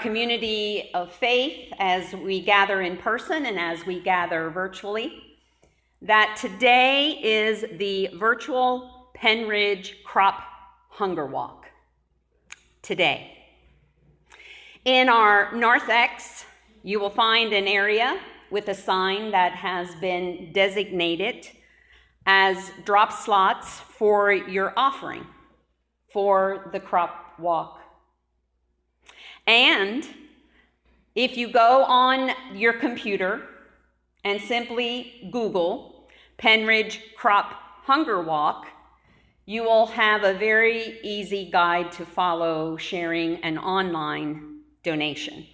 community of faith as we gather in person and as we gather virtually that today is the virtual Pennridge Crop Hunger Walk. Today. In our narthex, you will find an area with a sign that has been designated as drop slots for your offering for the crop walk. And if you go on your computer and simply Google Pennridge Crop Hunger Walk, you will have a very easy guide to follow sharing an online donation.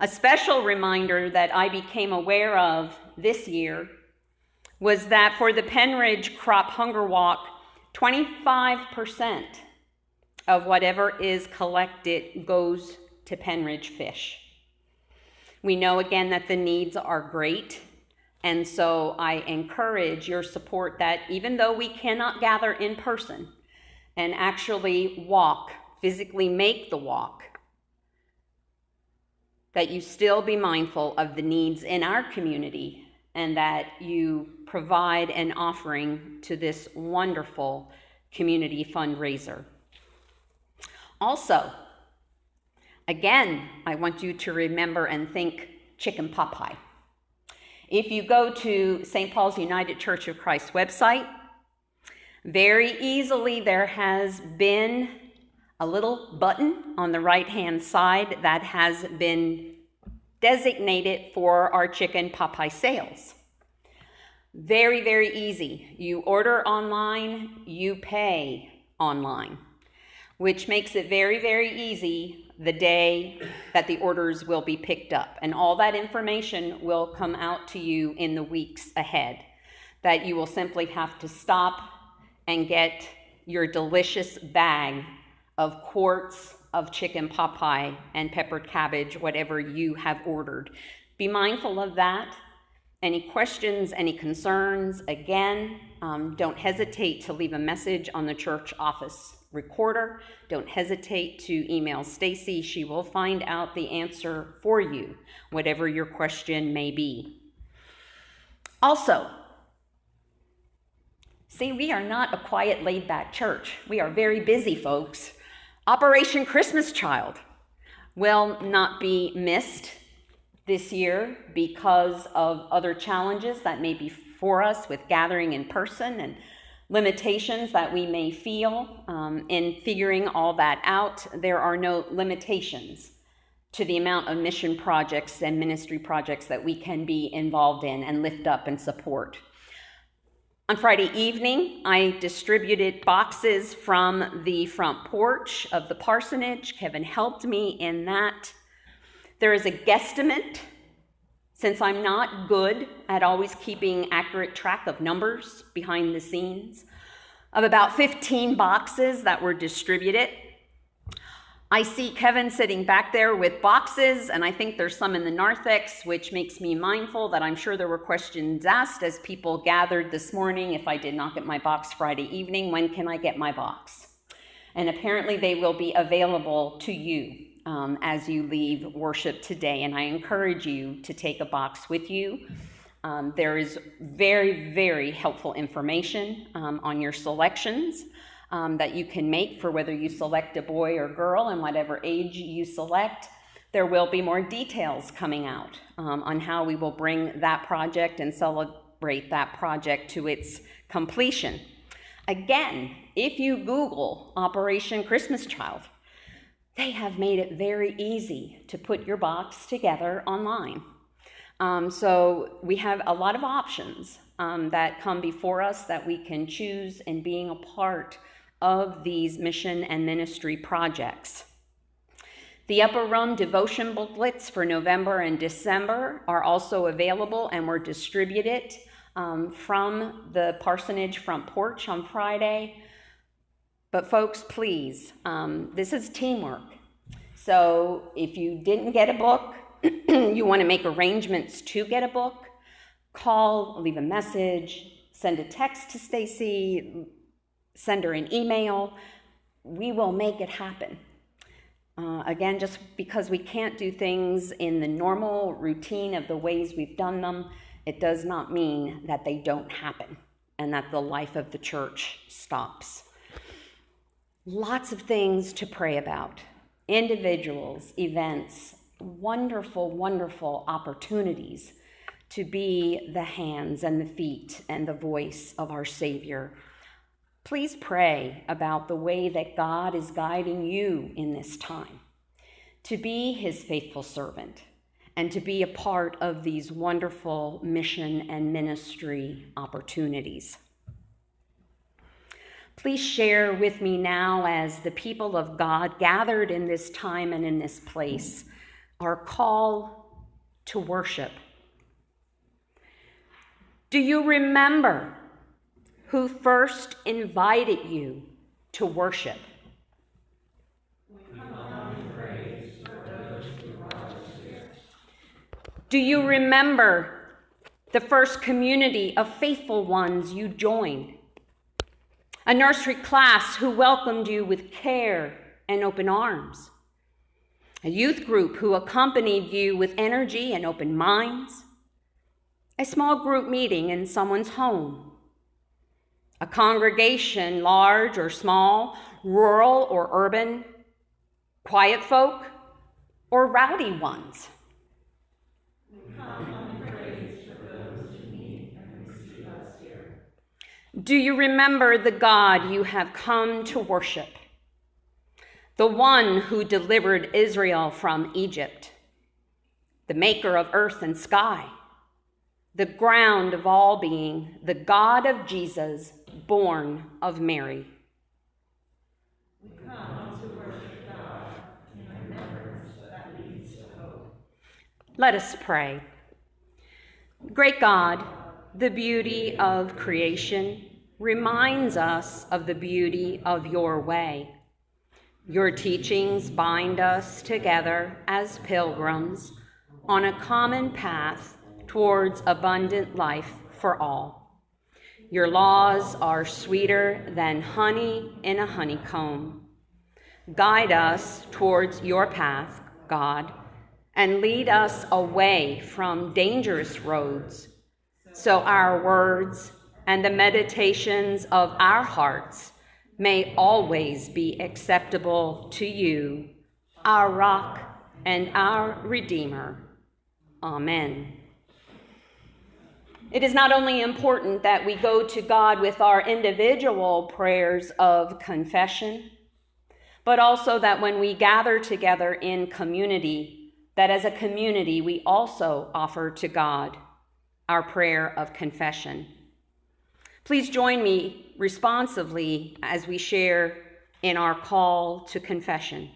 A special reminder that I became aware of this year was that for the Pennridge Crop Hunger Walk, 25% of whatever is collected goes to Pennridge Fish. We know again that the needs are great, and so I encourage your support that even though we cannot gather in person and actually walk, physically make the walk, that you still be mindful of the needs in our community and that you provide an offering to this wonderful community fundraiser. Also, again, I want you to remember and think chicken pot pie. If you go to St. Paul's United Church of Christ website, very easily there has been a little button on the right hand side that has been designated for our chicken pot pie sales. Very, very easy. You order online, you pay online, which makes it very, very easy the day that the orders will be picked up. And all that information will come out to you in the weeks ahead. That you will simply have to stop and get your delicious bag of quarts of chicken pot pie and peppered cabbage, whatever you have ordered. Be mindful of that any questions, any concerns, again, um, don't hesitate to leave a message on the church office recorder. Don't hesitate to email Stacy. She will find out the answer for you, whatever your question may be. Also, see, we are not a quiet, laid back church. We are very busy, folks. Operation Christmas Child will not be missed this year because of other challenges that may be for us with gathering in person and limitations that we may feel um, in figuring all that out. There are no limitations to the amount of mission projects and ministry projects that we can be involved in and lift up and support. On Friday evening, I distributed boxes from the front porch of the parsonage. Kevin helped me in that. There is a guesstimate, since I'm not good at always keeping accurate track of numbers behind the scenes, of about 15 boxes that were distributed. I see Kevin sitting back there with boxes, and I think there's some in the narthex, which makes me mindful that I'm sure there were questions asked as people gathered this morning if I did not get my box Friday evening, when can I get my box? And apparently they will be available to you um, as you leave worship today. And I encourage you to take a box with you. Um, there is very, very helpful information um, on your selections um, that you can make for whether you select a boy or girl and whatever age you select. There will be more details coming out um, on how we will bring that project and celebrate that project to its completion. Again, if you Google Operation Christmas Child, they have made it very easy to put your box together online. Um, so we have a lot of options um, that come before us that we can choose in being a part of these mission and ministry projects. The Upper Room devotion booklets for November and December are also available and were distributed um, from the parsonage front porch on Friday. But, folks, please, um, this is teamwork. So, if you didn't get a book, you want to make arrangements to get a book, call, leave a message, send a text to Stacy, send her an email. We will make it happen. Uh, again, just because we can't do things in the normal routine of the ways we've done them, it does not mean that they don't happen and that the life of the church stops. Lots of things to pray about individuals, events, wonderful, wonderful opportunities to be the hands and the feet and the voice of our Savior. Please pray about the way that God is guiding you in this time to be His faithful servant and to be a part of these wonderful mission and ministry opportunities. Please share with me now, as the people of God gathered in this time and in this place, our call to worship. Do you remember who first invited you to worship? Do you remember the first community of faithful ones you joined? A nursery class who welcomed you with care and open arms? A youth group who accompanied you with energy and open minds? A small group meeting in someone's home? A congregation, large or small, rural or urban? Quiet folk or rowdy ones? Do you remember the God you have come to worship? The one who delivered Israel from Egypt, the maker of earth and sky, the ground of all being, the God of Jesus, born of Mary. We come to worship God in remembrance that leads to hope. Let us pray. Great God, the beauty of creation reminds us of the beauty of your way. Your teachings bind us together as pilgrims on a common path towards abundant life for all. Your laws are sweeter than honey in a honeycomb. Guide us towards your path, God, and lead us away from dangerous roads so our words and the meditations of our hearts may always be acceptable to you, our rock and our Redeemer. Amen. It is not only important that we go to God with our individual prayers of confession, but also that when we gather together in community, that as a community we also offer to God our prayer of confession. Please join me responsively as we share in our call to confession.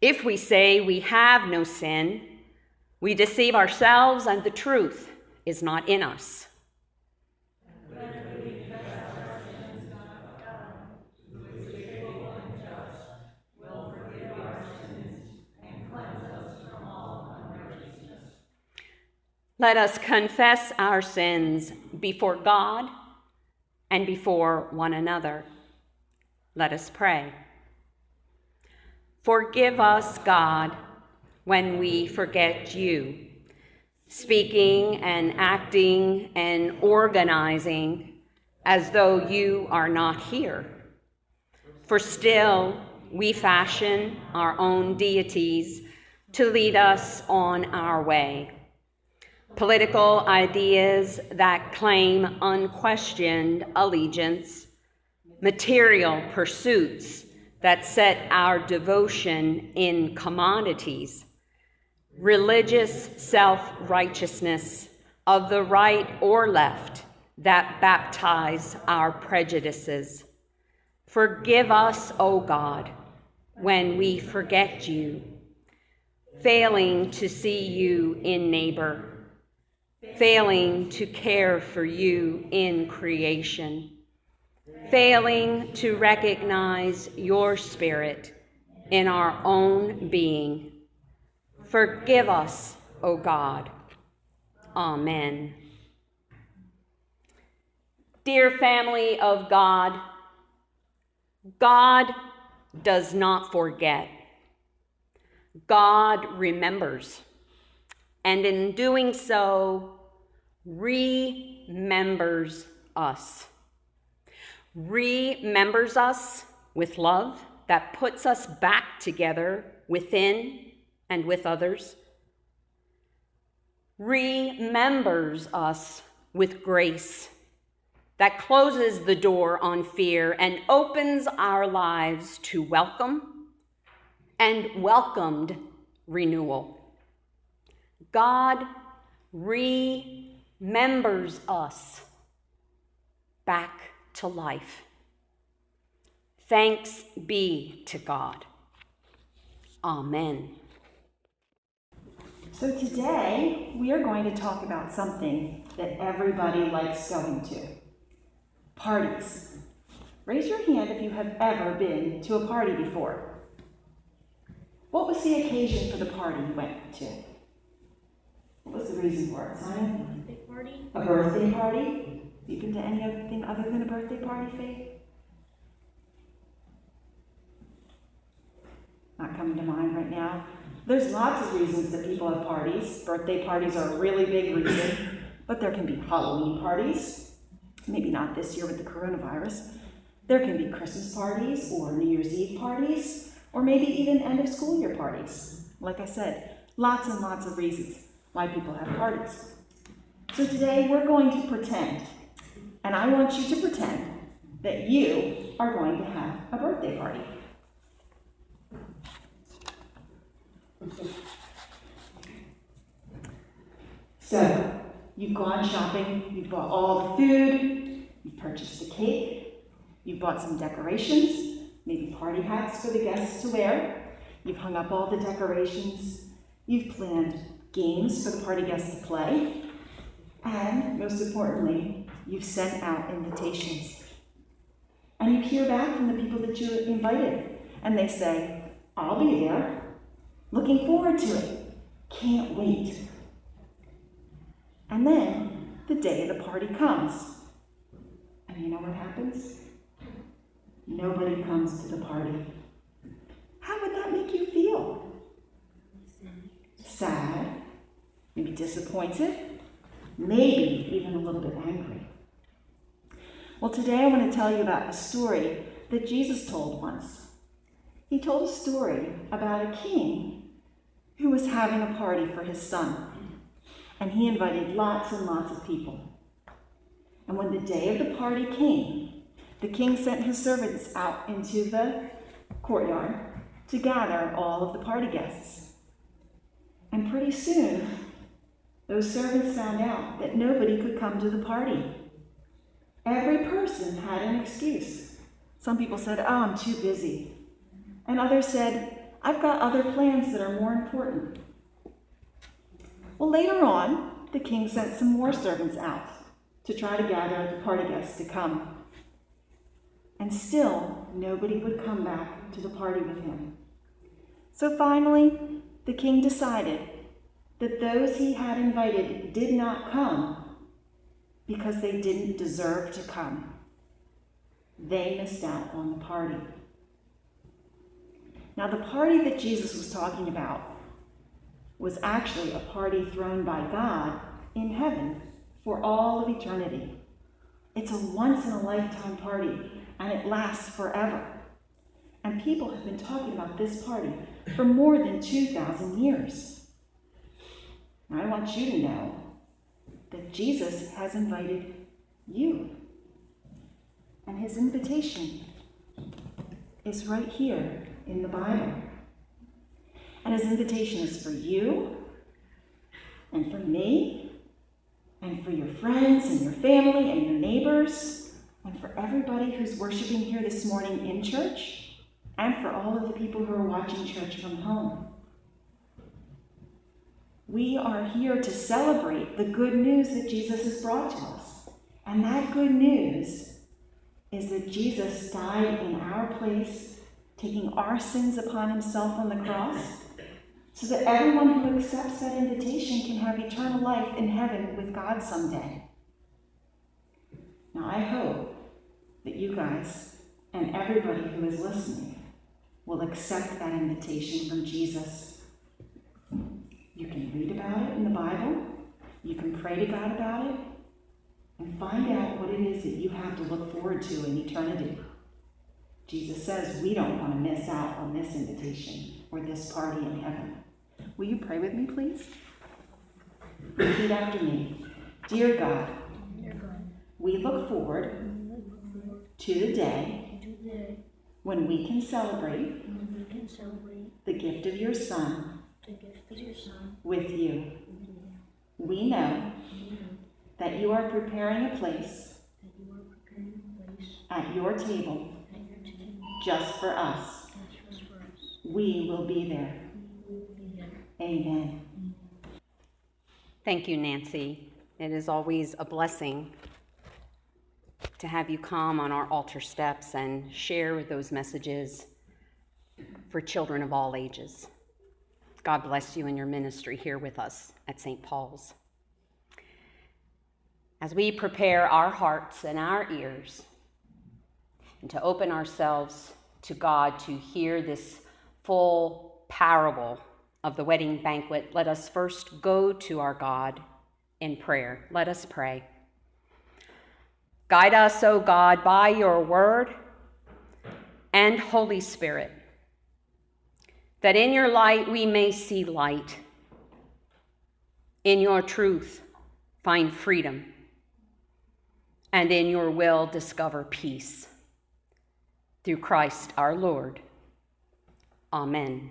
If we say we have no sin, we deceive ourselves and the truth is not in us. Let us confess our sins before God and before one another. Let us pray. Forgive us, God, when we forget you, speaking and acting and organizing as though you are not here. For still we fashion our own deities to lead us on our way political ideas that claim unquestioned allegiance, material pursuits that set our devotion in commodities, religious self righteousness of the right or left that baptize our prejudices. Forgive us, O God, when we forget you, failing to see you in neighbor failing to care for you in creation, failing to recognize your spirit in our own being. Forgive us, O God. Amen. Dear family of God, God does not forget. God remembers. And in doing so, remembers us. Remembers us with love that puts us back together within and with others. Remembers us with grace that closes the door on fear and opens our lives to welcome and welcomed renewal. God remembers us back to life. Thanks be to God. Amen. So today we are going to talk about something that everybody likes going to parties. Raise your hand if you have ever been to a party before. What was the occasion for the party you went to? What was the reason for it, Simon? Party? A birthday party? You been to anything other than a birthday party, Faith? Not coming to mind right now. There's lots of reasons that people have parties. Birthday parties are a really big reason, but there can be Halloween parties. Maybe not this year with the coronavirus. There can be Christmas parties or New Year's Eve parties, or maybe even end of school year parties. Like I said, lots and lots of reasons why people have parties. So today we're going to pretend, and I want you to pretend that you are going to have a birthday party. So, you've gone shopping, you've bought all the food, you've purchased the cake, you've bought some decorations, maybe party hats for the guests to wear, you've hung up all the decorations, you've planned games for the party guests to play, and most importantly, you've sent out invitations. And you hear back from the people that you invited, and they say, I'll be there. Looking forward to it. Can't wait. And then the day of the party comes. And you know what happens? Nobody comes to the party. How would that make you feel? Sad, maybe disappointed, maybe even a little bit angry. Well, today I want to tell you about a story that Jesus told once. He told a story about a king who was having a party for his son, and he invited lots and lots of people. And when the day of the party came, the king sent his servants out into the courtyard to gather all of the party guests. And pretty soon, those servants found out that nobody could come to the party. Every person had an excuse. Some people said, Oh, I'm too busy. And others said, I've got other plans that are more important. Well, later on, the king sent some more servants out to try to gather the party guests to come. And still, nobody would come back to the party with him. So finally, the king decided that those he had invited did not come because they didn't deserve to come. They missed out on the party. Now, the party that Jesus was talking about was actually a party thrown by God in heaven for all of eternity. It's a once in a lifetime party, and it lasts forever. And people have been talking about this party for more than 2,000 years. I want you to know that Jesus has invited you. And his invitation is right here in the Bible. And his invitation is for you, and for me, and for your friends, and your family, and your neighbors, and for everybody who's worshiping here this morning in church, and for all of the people who are watching church from home. We are here to celebrate the good news that Jesus has brought to us. And that good news is that Jesus died in our place, taking our sins upon himself on the cross, so that everyone who accepts that invitation can have eternal life in heaven with God someday. Now, I hope that you guys and everybody who is listening will accept that invitation from Jesus. You can read about it in the Bible, you can pray to God about it, and find out what it is that you have to look forward to in eternity. Jesus says we don't want to miss out on this invitation or this party in heaven. Will you pray with me, please? Repeat after me. Dear God, we look forward to the day when we can celebrate the gift of your Son with you. We know that you are preparing a place at your table just for us. We will be there. Amen. Thank you, Nancy. It is always a blessing to have you come on our altar steps and share those messages for children of all ages. God bless you in your ministry here with us at St. Paul's. As we prepare our hearts and our ears and to open ourselves to God to hear this full parable of the wedding banquet, let us first go to our God in prayer. Let us pray. Guide us, O God, by your word and Holy Spirit, that in your light we may see light, in your truth find freedom, and in your will discover peace. Through Christ our Lord. Amen.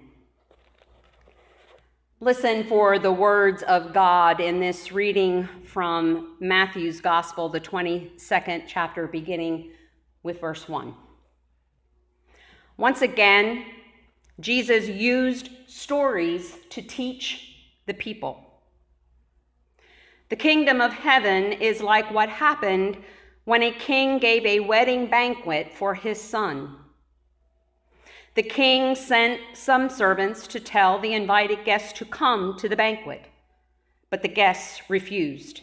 Listen for the words of God in this reading from Matthew's Gospel, the 22nd chapter, beginning with verse 1. Once again, Jesus used stories to teach the people. The kingdom of heaven is like what happened when a king gave a wedding banquet for his son. The king sent some servants to tell the invited guests to come to the banquet, but the guests refused.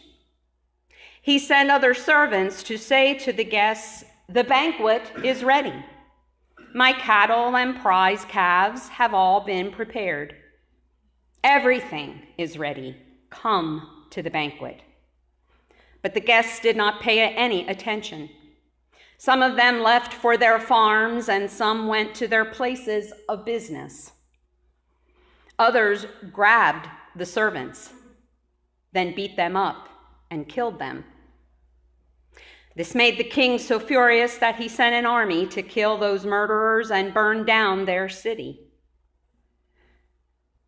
He sent other servants to say to the guests, The banquet is ready. My cattle and prize calves have all been prepared. Everything is ready. Come to the banquet. But the guests did not pay any attention. Some of them left for their farms, and some went to their places of business. Others grabbed the servants, then beat them up and killed them. This made the king so furious that he sent an army to kill those murderers and burn down their city.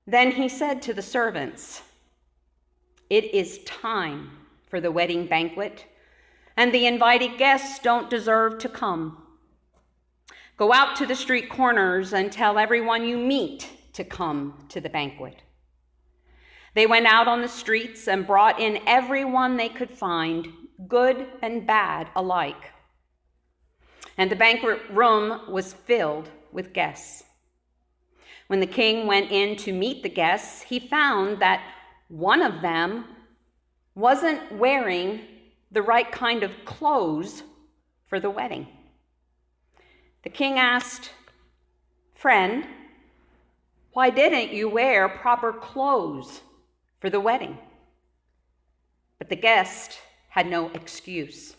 Then he said to the servants, It is time for the wedding banquet and the invited guests don't deserve to come. Go out to the street corners and tell everyone you meet to come to the banquet. They went out on the streets and brought in everyone they could find, good and bad alike. And the banquet room was filled with guests. When the king went in to meet the guests, he found that one of them wasn't wearing the right kind of clothes for the wedding. The king asked, Friend, why didn't you wear proper clothes for the wedding? But the guest had no excuse.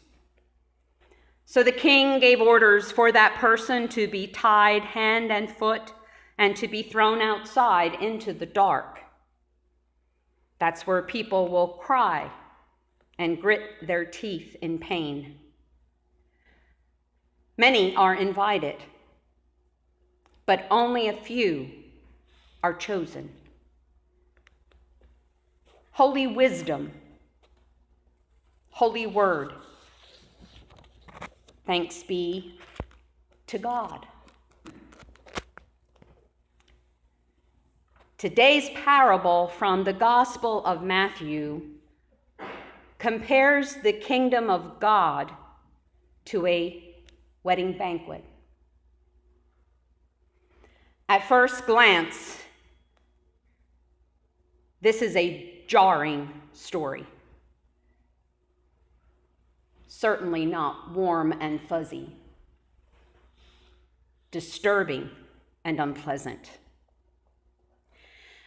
So the king gave orders for that person to be tied hand and foot and to be thrown outside into the dark. That's where people will cry and grit their teeth in pain. Many are invited, but only a few are chosen. Holy wisdom, holy word. Thanks be to God. Today's parable from the Gospel of Matthew compares the kingdom of God to a wedding banquet. At first glance, this is a jarring story. Certainly not warm and fuzzy, disturbing and unpleasant.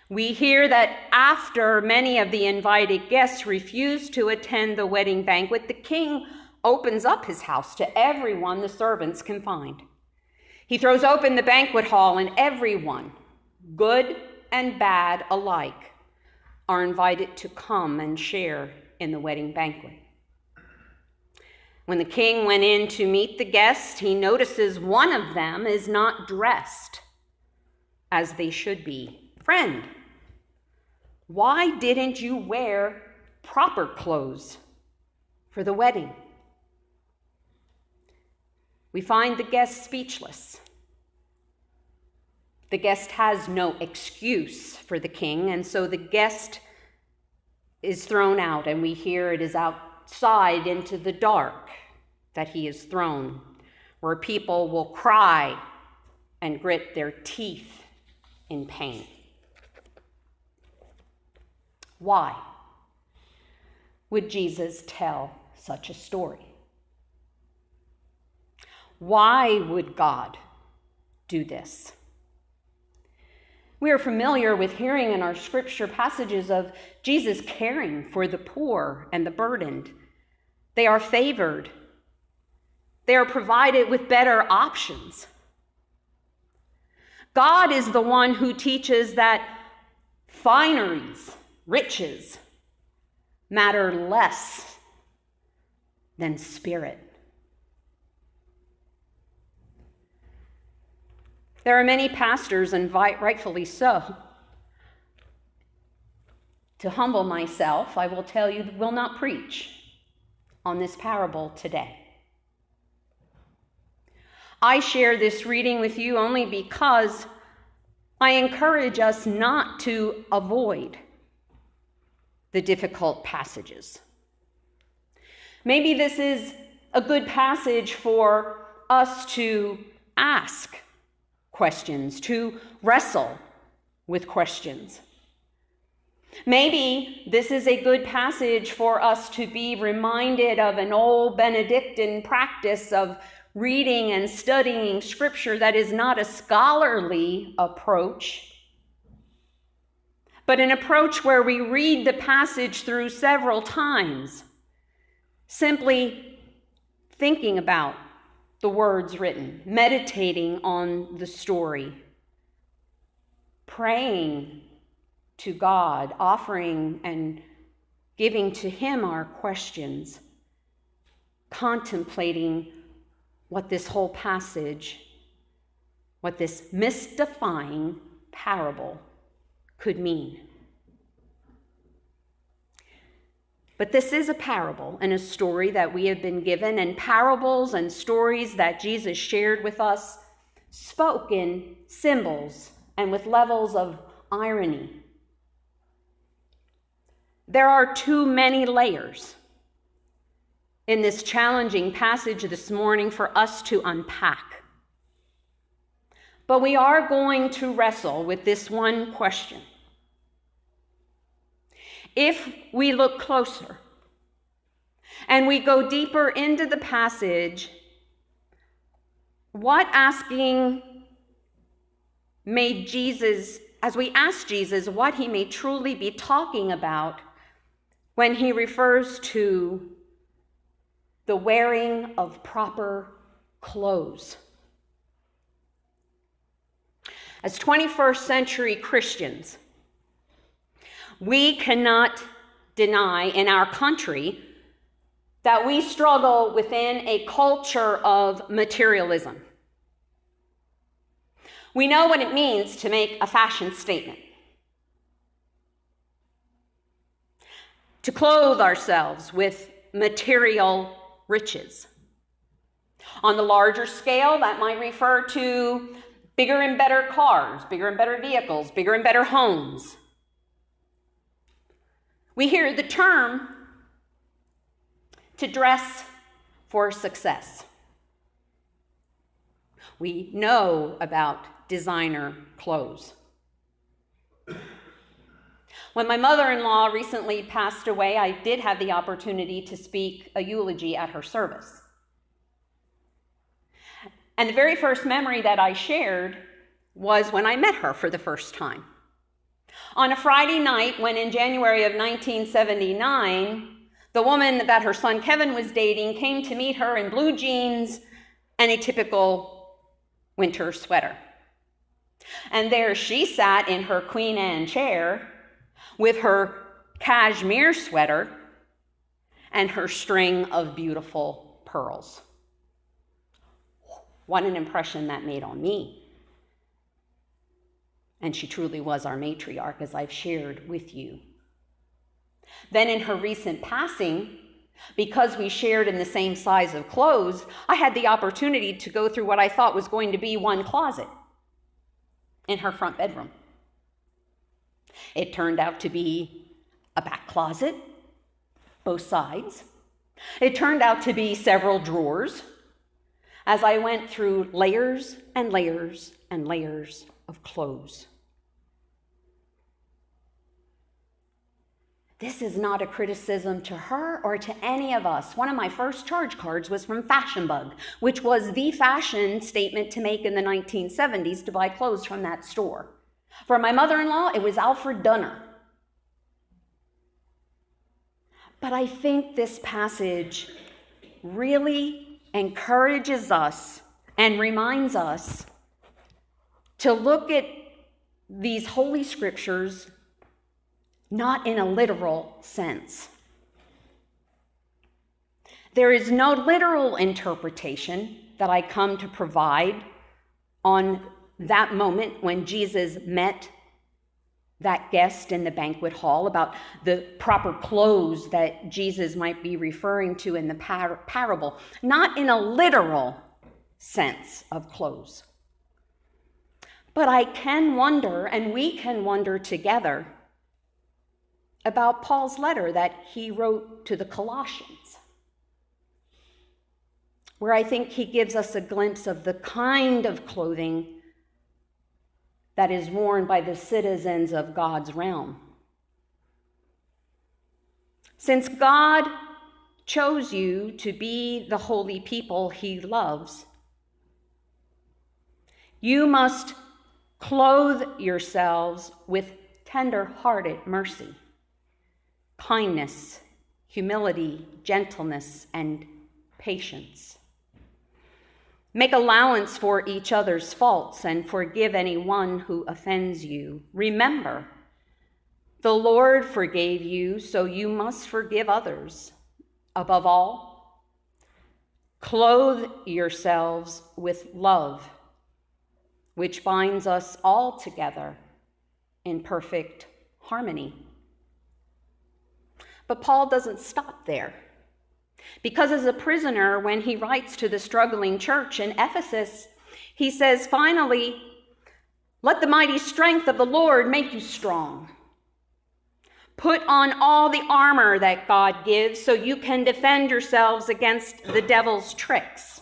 We hear that after many of the invited guests refused to attend the wedding banquet, the king opens up his house to everyone the servants can find. He throws open the banquet hall, and everyone, good and bad alike, are invited to come and share in the wedding banquet. When the king went in to meet the guests, he notices one of them is not dressed as they should be. Friend, why didn't you wear proper clothes for the wedding? We find the guest speechless. The guest has no excuse for the king, and so the guest is thrown out, and we hear it is outside into the dark that he is thrown, where people will cry and grit their teeth in pain. Why would Jesus tell such a story? Why would God do this? We are familiar with hearing in our scripture passages of Jesus caring for the poor and the burdened. They are favored, they are provided with better options. God is the one who teaches that fineries, riches, matter less than spirit. There are many pastors, and rightfully so. To humble myself, I will tell you, will not preach on this parable today. I share this reading with you only because I encourage us not to avoid the difficult passages. Maybe this is a good passage for us to ask questions, to wrestle with questions. Maybe this is a good passage for us to be reminded of an old Benedictine practice of reading and studying scripture that is not a scholarly approach, but an approach where we read the passage through several times, simply thinking about the words written, meditating on the story, praying to God, offering and giving to Him our questions, contemplating what this whole passage, what this mystifying parable could mean. But this is a parable and a story that we have been given, and parables and stories that Jesus shared with us spoke in symbols and with levels of irony. There are too many layers in this challenging passage this morning for us to unpack. But we are going to wrestle with this one question if we look closer and we go deeper into the passage, what asking made Jesus, as we ask Jesus what he may truly be talking about when he refers to the wearing of proper clothes. As 21st century Christians, we cannot deny in our country that we struggle within a culture of materialism. We know what it means to make a fashion statement, to clothe ourselves with material riches. On the larger scale, that might refer to bigger and better cars, bigger and better vehicles, bigger and better homes. We hear the term to dress for success. We know about designer clothes. When my mother in law recently passed away, I did have the opportunity to speak a eulogy at her service. And the very first memory that I shared was when I met her for the first time. On a Friday night, when in January of 1979, the woman that her son Kevin was dating came to meet her in blue jeans and a typical winter sweater. And there she sat in her Queen Anne chair with her cashmere sweater and her string of beautiful pearls. What an impression that made on me. And she truly was our matriarch, as I've shared with you. Then, in her recent passing, because we shared in the same size of clothes, I had the opportunity to go through what I thought was going to be one closet in her front bedroom. It turned out to be a back closet, both sides. It turned out to be several drawers as I went through layers and layers and layers of clothes. This is not a criticism to her or to any of us. One of my first charge cards was from Fashion Bug, which was the fashion statement to make in the 1970s to buy clothes from that store. For my mother in law, it was Alfred Dunner. But I think this passage really encourages us and reminds us to look at these holy scriptures not in a literal sense. There is no literal interpretation that I come to provide on that moment when Jesus met that guest in the banquet hall about the proper clothes that Jesus might be referring to in the par- parable, not in a literal sense of clothes. But I can wonder, and we can wonder together, about Paul's letter that he wrote to the Colossians, where I think he gives us a glimpse of the kind of clothing that is worn by the citizens of God's realm. Since God chose you to be the holy people he loves, you must clothe yourselves with tender hearted mercy kindness, humility, gentleness, and patience. Make allowance for each other's faults and forgive anyone who offends you. Remember, the Lord forgave you, so you must forgive others. Above all, clothe yourselves with love, which binds us all together in perfect harmony. But Paul doesn't stop there. Because as a prisoner, when he writes to the struggling church in Ephesus, he says, finally, let the mighty strength of the Lord make you strong. Put on all the armor that God gives so you can defend yourselves against the devil's tricks.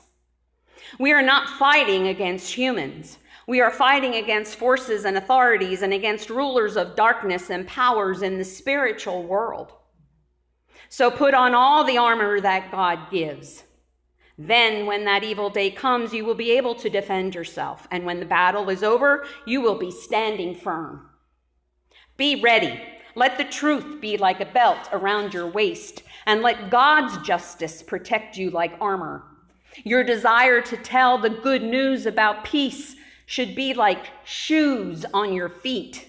We are not fighting against humans. We are fighting against forces and authorities and against rulers of darkness and powers in the spiritual world. So put on all the armor that God gives. Then, when that evil day comes, you will be able to defend yourself. And when the battle is over, you will be standing firm. Be ready. Let the truth be like a belt around your waist, and let God's justice protect you like armor. Your desire to tell the good news about peace should be like shoes on your feet.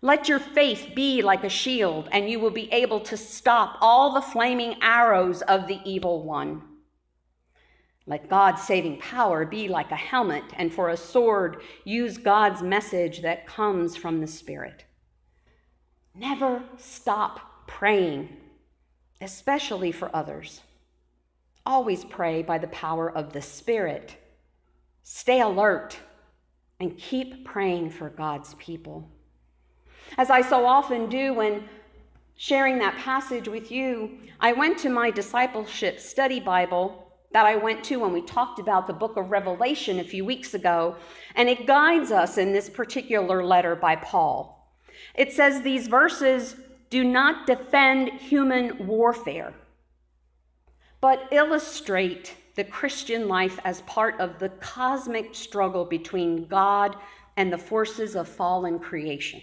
Let your faith be like a shield, and you will be able to stop all the flaming arrows of the evil one. Let God's saving power be like a helmet, and for a sword, use God's message that comes from the Spirit. Never stop praying, especially for others. Always pray by the power of the Spirit. Stay alert and keep praying for God's people. As I so often do when sharing that passage with you, I went to my discipleship study Bible that I went to when we talked about the book of Revelation a few weeks ago, and it guides us in this particular letter by Paul. It says these verses do not defend human warfare, but illustrate the Christian life as part of the cosmic struggle between God and the forces of fallen creation.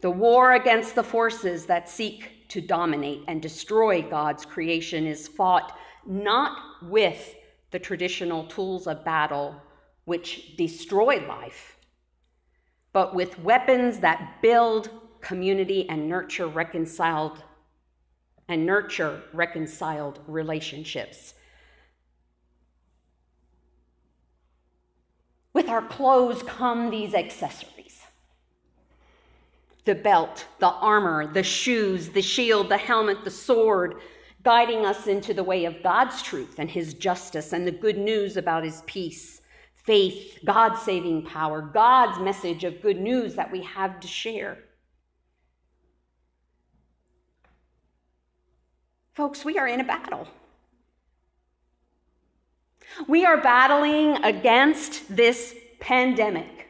The war against the forces that seek to dominate and destroy God's creation is fought not with the traditional tools of battle which destroy life, but with weapons that build community and nurture reconciled and nurture reconciled relationships. With our clothes come these accessories the belt, the armor, the shoes, the shield, the helmet, the sword, guiding us into the way of God's truth and his justice and the good news about his peace, faith, God's saving power, God's message of good news that we have to share. Folks, we are in a battle. We are battling against this pandemic.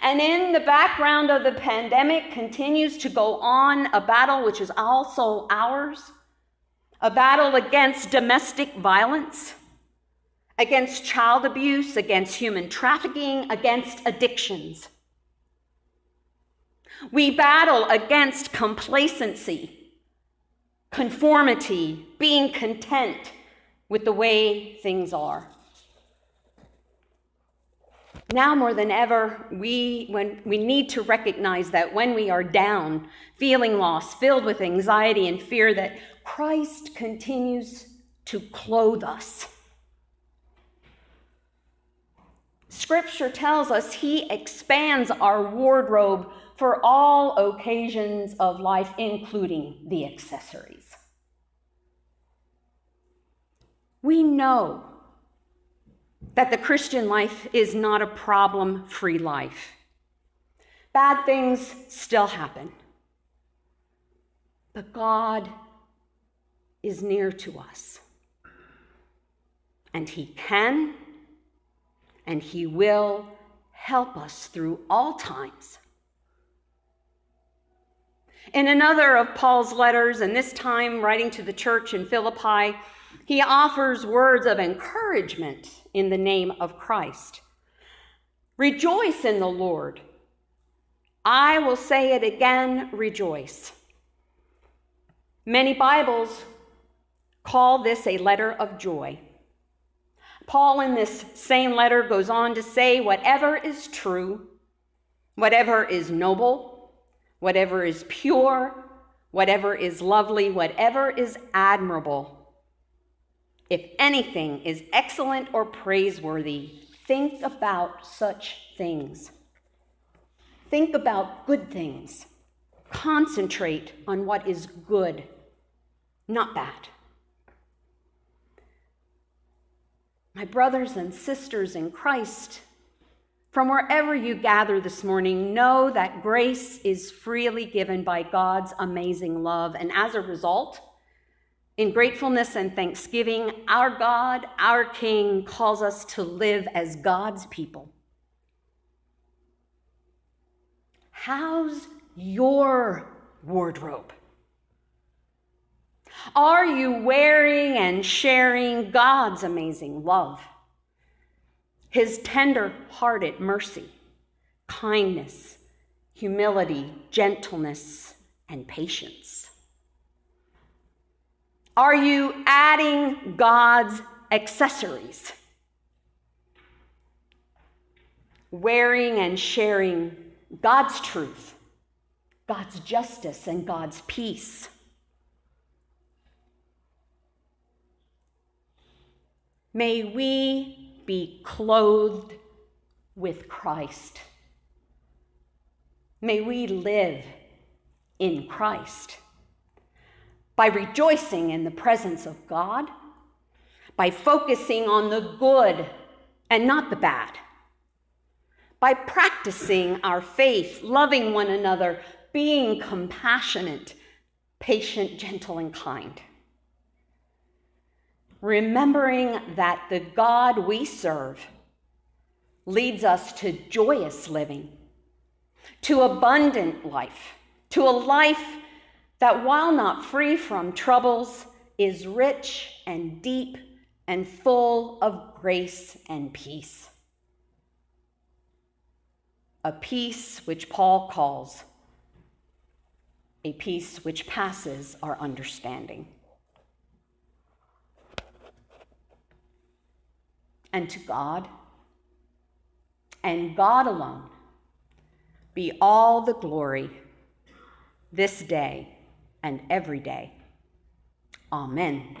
And in the background of the pandemic continues to go on a battle which is also ours a battle against domestic violence, against child abuse, against human trafficking, against addictions. We battle against complacency conformity, being content with the way things are. Now more than ever, we, when, we need to recognize that when we are down, feeling lost, filled with anxiety and fear, that Christ continues to clothe us. Scripture tells us he expands our wardrobe for all occasions of life, including the accessories. We know that the Christian life is not a problem free life. Bad things still happen. But God is near to us. And He can and He will help us through all times. In another of Paul's letters, and this time writing to the church in Philippi, he offers words of encouragement in the name of Christ. Rejoice in the Lord. I will say it again, rejoice. Many Bibles call this a letter of joy. Paul, in this same letter, goes on to say whatever is true, whatever is noble, whatever is pure, whatever is lovely, whatever is admirable. If anything is excellent or praiseworthy, think about such things. Think about good things. Concentrate on what is good, not bad. My brothers and sisters in Christ, from wherever you gather this morning, know that grace is freely given by God's amazing love. And as a result, in gratefulness and thanksgiving, our God, our King, calls us to live as God's people. How's your wardrobe? Are you wearing and sharing God's amazing love? His tender hearted mercy, kindness, humility, gentleness, and patience? Are you adding God's accessories? Wearing and sharing God's truth, God's justice, and God's peace. May we be clothed with Christ. May we live in Christ by rejoicing in the presence of God, by focusing on the good and not the bad, by practicing our faith, loving one another, being compassionate, patient, gentle, and kind remembering that the God we serve leads us to joyous living, to abundant life, to a life that, while not free from troubles, is rich and deep and full of grace and peace. A peace which Paul calls a peace which passes our understanding. And to God, and God alone, be all the glory this day and every day. Amen.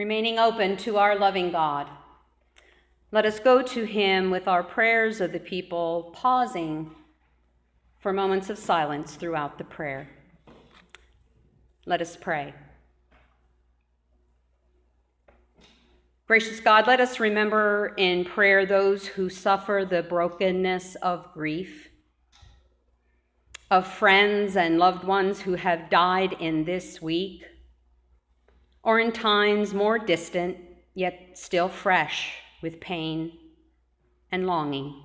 Remaining open to our loving God. Let us go to him with our prayers of the people, pausing for moments of silence throughout the prayer. Let us pray. Gracious God, let us remember in prayer those who suffer the brokenness of grief, of friends and loved ones who have died in this week or in times more distant, yet still fresh with pain and longing.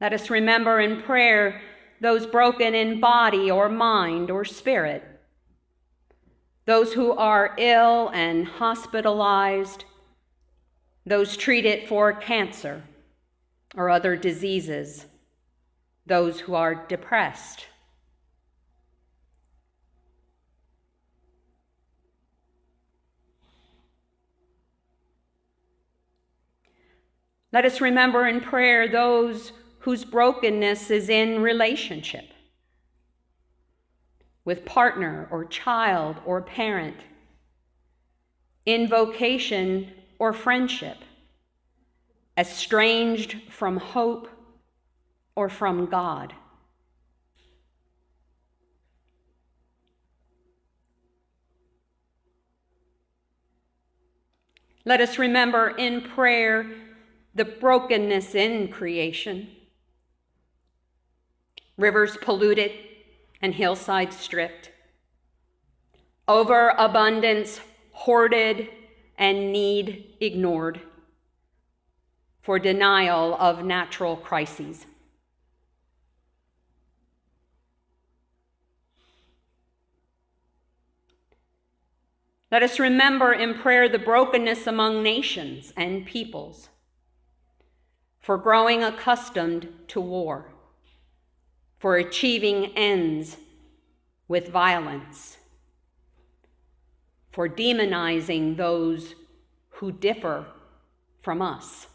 Let us remember in prayer those broken in body or mind or spirit, those who are ill and hospitalized, those treated for cancer or other diseases, those who are depressed. Let us remember in prayer those whose brokenness is in relationship with partner or child or parent, in vocation or friendship estranged from hope or from God. Let us remember in prayer the brokenness in creation, rivers polluted and hillsides stripped, overabundance hoarded and need ignored for denial of natural crises. Let us remember in prayer the brokenness among nations and peoples, for growing accustomed to war, for achieving ends with violence, for demonizing those who differ from us.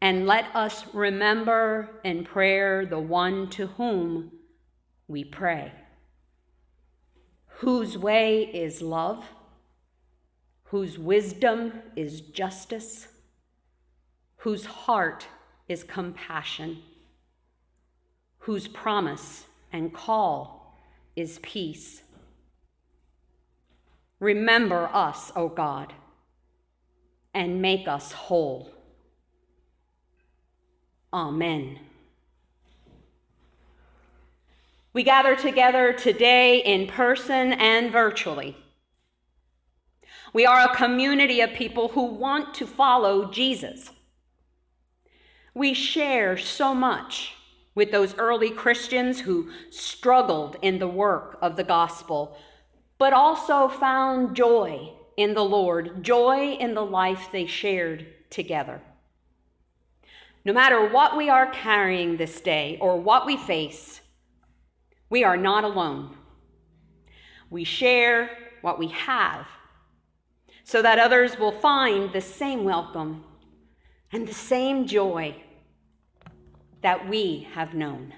And let us remember in prayer the one to whom we pray, whose way is love, whose wisdom is justice, whose heart is compassion, whose promise and call is peace. Remember us, O God, and make us whole. Amen. We gather together today in person and virtually. We are a community of people who want to follow Jesus. We share so much with those early Christians who struggled in the work of the gospel, but also found joy in the Lord, joy in the life they shared together. No matter what we are carrying this day or what we face, we are not alone. We share what we have so that others will find the same welcome and the same joy that we have known.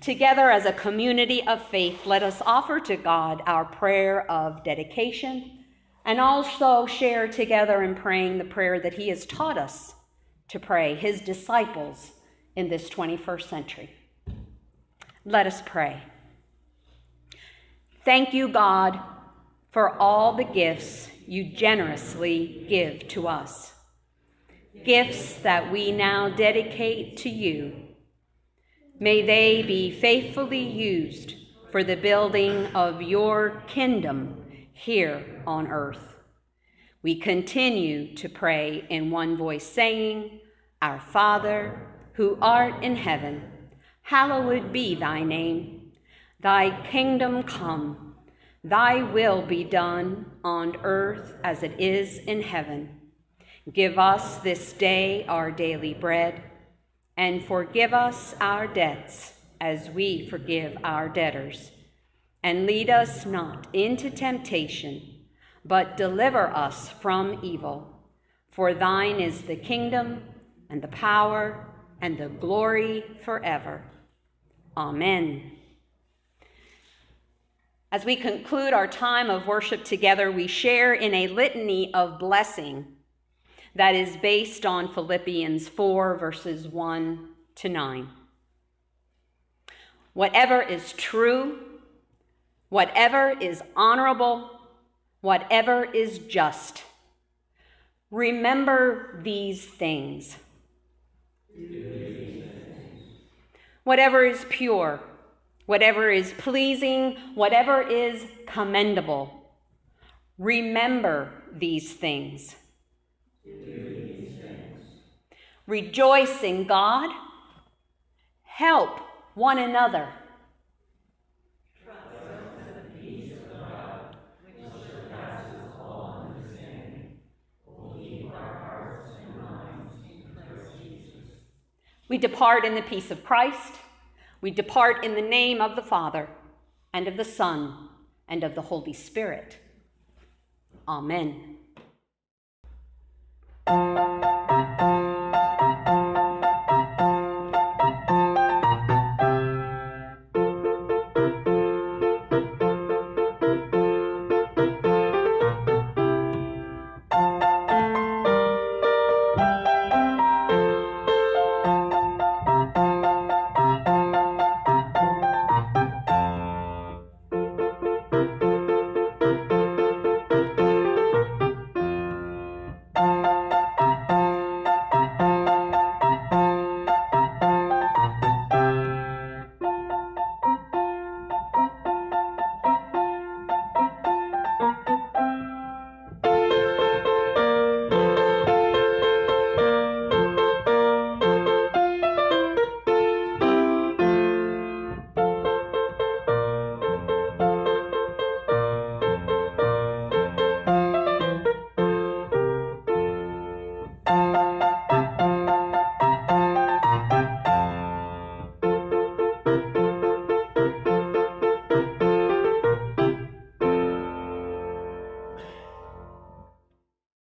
Together as a community of faith, let us offer to God our prayer of dedication and also share together in praying the prayer that He has taught us to pray, his disciples in this 21st century. Let us pray. Thank you, God, for all the gifts you generously give to us. Gifts that we now dedicate to you. May they be faithfully used for the building of your kingdom here on earth. We continue to pray in one voice, saying, Our Father, who art in heaven, hallowed be thy name. Thy kingdom come, thy will be done on earth as it is in heaven. Give us this day our daily bread, and forgive us our debts as we forgive our debtors. And lead us not into temptation but deliver us from evil. For thine is the kingdom, and the power, and the glory forever. Amen. As we conclude our time of worship together, we share in a litany of blessing that is based on Philippians 4, verses 1 to 9. Whatever is true, whatever is honorable, whatever is just. Remember these things. Whatever is pure, whatever is pleasing, whatever is commendable. Remember these things. Rejoice in God. Help one another. We depart in the peace of Christ. We depart in the name of the Father, and of the Son, and of the Holy Spirit. Amen.